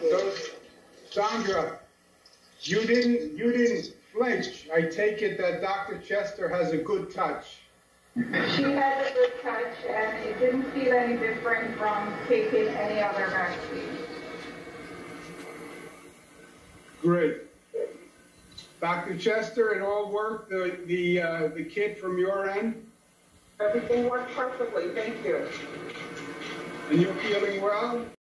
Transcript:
So, Sandra, you didn't, you didn't flinch. I take it that Dr. Chester has a good touch. She has a good touch and it didn't feel any different from taking any other vaccine. Great. Dr. Chester, it all worked, the, the, uh, the kid from your end, Everything worked perfectly, thank you. and you're feeling well?